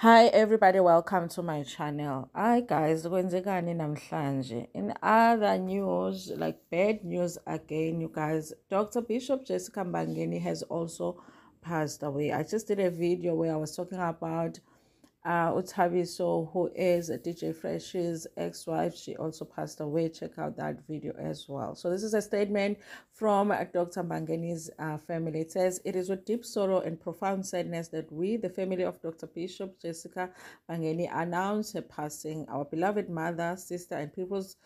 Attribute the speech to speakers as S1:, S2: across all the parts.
S1: Hi everybody, welcome to my channel. Hi guys, kwenzekani namhlanje? In other news, like bad news again, you guys, Dr. Bishop Jessica Mbangeni has also passed away. I just did a video where I was talking about uh, Utaviso, who is DJ Fresh's ex-wife, she also passed away. Check out that video as well. So this is a statement from Dr. Mbangeni's uh, family. It says, it is with deep sorrow and profound sadness that we, the family of Dr. Bishop Jessica Mbangeni, announce her passing. Our beloved mother, sister, and people's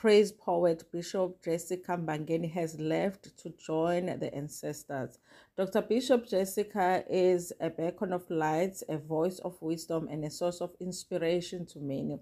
S1: praise poet Bishop Jessica Mbangeni has left to join the ancestors. Dr. Bishop Jessica is a beacon of light, a voice of wisdom, and a source of inspiration to many.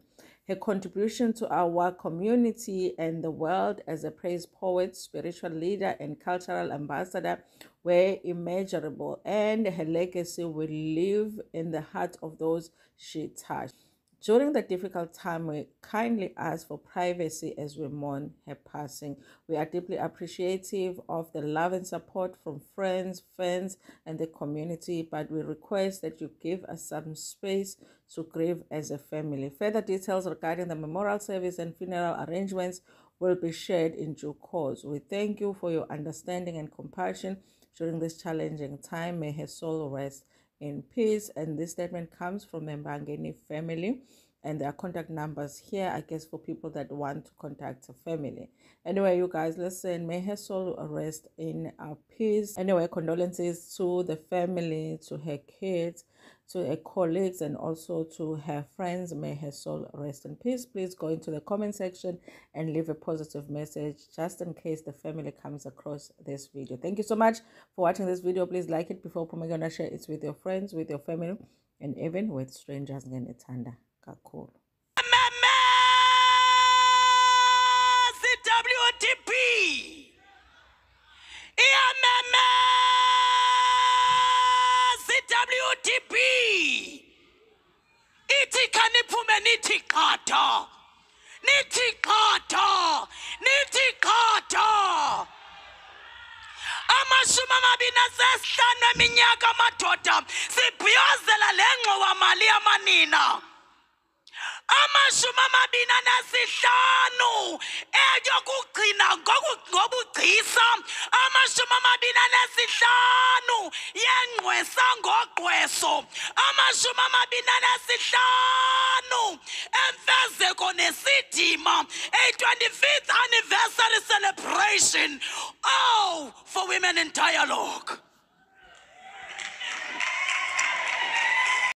S1: Her contribution to our community and the world as a praise poet, spiritual leader, and cultural ambassador were immeasurable, and her legacy will live in the heart of those she touched. During the difficult time, we kindly ask for privacy as we mourn her passing. We are deeply appreciative of the love and support from friends, fans, and the community, but we request that you give us some space to grieve as a family. Further details regarding the memorial service and funeral arrangements will be shared in due course. We thank you for your understanding and compassion during this challenging time. May her soul rest in peace. And this statement comes from a Mbangeni family. And there are contact numbers here, I guess, for people that want to contact a family. Anyway, you guys, listen, may her soul rest in peace. Anyway, condolences to the family, to her kids, to her colleagues, and also to her friends. May her soul rest in peace. Please go into the comment section and leave a positive message just in case the family comes across this video. Thank you so much for watching this video. Please like it before Pomegana share it with your friends, with your family, and even with strangers. Ngenethanda kakhulu.
S2: WTP iyamemeza WTP ithi khaniphume nithi qatha. Nithi qatha. Nithi qatha. Amashumi amabini asesihlanu eminyaka amadoda sibhiyozela le ngxowamali yamanina amashumi amabini anesihlanu eyokugcina ngobugcisa amashumi amabini anesihlanu yengqwesa ngogqweso. Amashumi amabini anesihlanu emfezeko nesidima a-25th anniversary celebration. Oh for women in dialogue